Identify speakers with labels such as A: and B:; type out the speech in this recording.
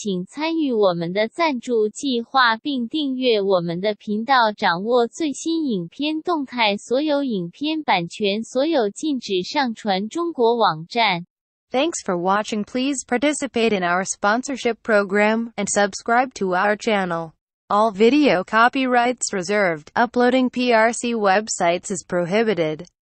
A: 请参与我们的赞助计划并订阅我们的频道，掌握最新影片动态。所有影片版权，所有禁止上传中国网站。
B: Thanks for watching. Please participate in our sponsorship program and subscribe to our channel. All video copyrights reserved. Uploading PRC websites is prohibited.